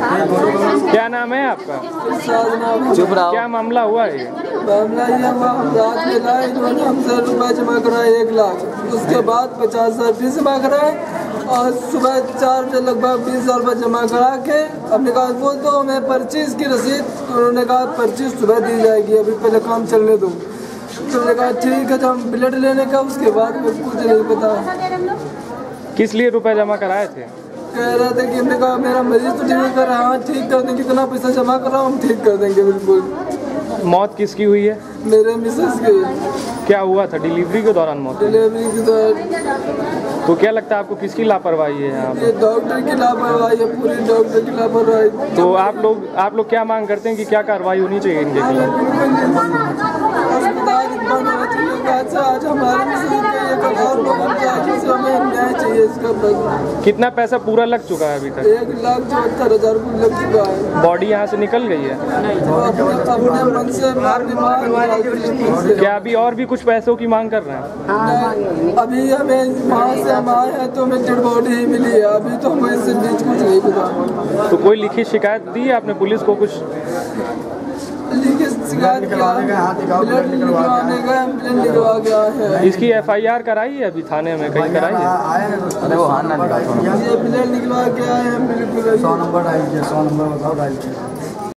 क्या नाम है आपका? चुप रहो। क्या मामला हुआ है मामला ये हुआ हम रात में लाए इन्होंने हमसे रुपए जमा कराए एक लाख। उसके बाद पचास हज़ार फ़ीस जमा कराए और सुबह चार बजे लगभग बीस हज़ार रुपये जमा करा के हमने कहा वो तो हमें पर्चीज की रसीद। तो उन्होंने कहा पर्चीज सुबह दी जाएगी अभी पहले काम चलने दो। तो हमने कहा ठीक है तो हम ब्लड लेने का उसके बाद कुछ नहीं पता। किस लिए रुपए जमा कराए थे? कह रहे थे कि हमने कहा मेरा मरीज़ तो ठीक कर रहा है ठीक कर देंगे कितना पैसा जमा कर रहा हूँ हम ठीक कर देंगे बिल्कुल। मौत किसकी हुई है? मेरे मिसेस के। क्या हुआ था? डिलीवरी के दौरान मौत डिलीवरी के दौरान। तो क्या लगता है आपको किसकी लापरवाही है यहाँ डॉक्टर की लापरवाही है पूरी डॉक्टर की लापरवाही। तो आप लोग आप लोग क्या मांग करते हैं कि क्या कार्रवाई होनी चाहिए इनके खिलाफ अस्पताल बंद होना चाहिए आज से आज हमारे मिसेस के ये कल और लोगों को आज से इसका बस कितना पैसा पूरा लग चुका है अभी तक? एक लाख चौहत्तर हज़ार लग चुका है। बॉडी यहाँ से निकल गई है। क्या अभी और भी कुछ पैसों की मांग कर रहे हैं? अभी हमें वहाँ से हम आए हैं तो हमें डेड बॉडी ही मिली है। अभी तो हमें इससे बीच कुछ नहीं पता तो कोई लिखित शिकायत दी है आपने पुलिस को कुछ? लिखित एफ़ आई आर निकलवाने गए ब्लड निकलवा के आए इसकी एफआईआर कराई है अभी थाने में? कहीं कराई है? अरे वो हाथ ना निकाल। ये ब्लड निकलवा गया है बिल्कुल। सौ नंबर आई है सौ नंबर बताओ